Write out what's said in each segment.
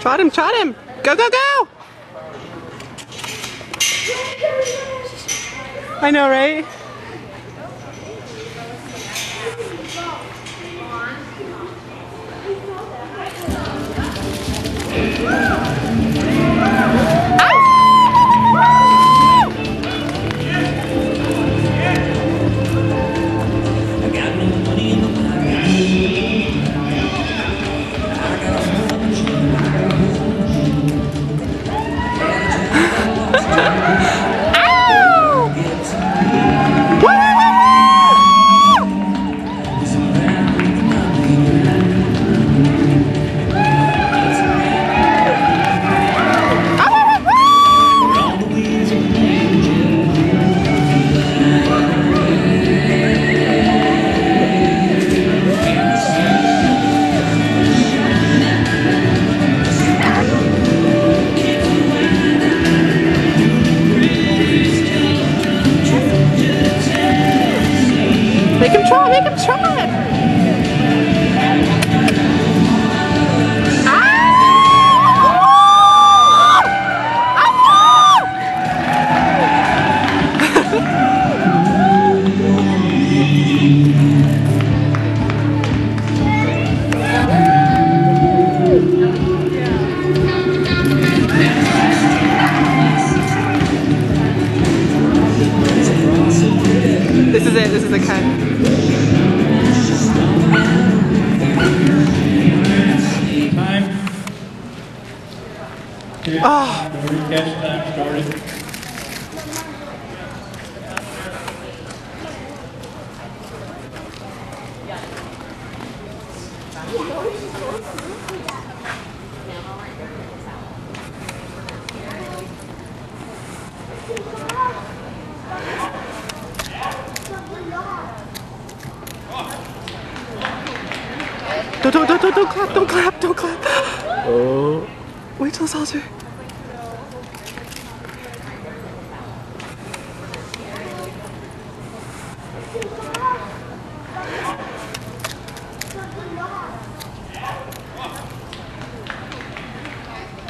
Trot him, trot him. Go, go, go. I know, right? Make him try, make him try. This is it, this is the cut. Oh. the recast time started. Don't, don't, don't, don't, don't clap, don't clap, don't clap. Oh. Wait till it's all through.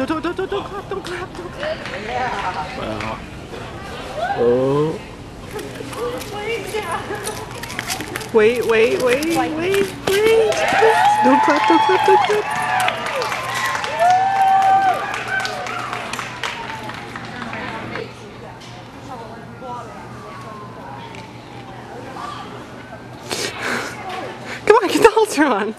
Don't, don't, don't, don't, don't clap, don't clap, don't clap. Wow. Oh. Wait, wait, wait, wait, wait. wait. Don't clap, don't clap, don't clap. Come on, get the halter on.